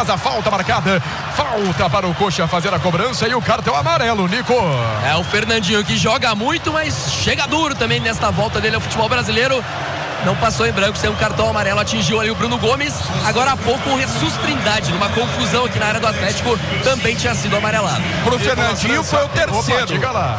A falta marcada. Falta para o Coxa fazer a cobrança e o cartão amarelo, Nico. É o Fernandinho que joga muito, mas chega duro também nesta volta dele ao futebol brasileiro. Não passou em branco, sem um cartão amarelo, atingiu ali o Bruno Gomes. Agora há pouco o Jesus Trindade, numa confusão aqui na área do Atlético, também tinha sido amarelado. Pro Fernandinho foi o terceiro. Opa, diga lá.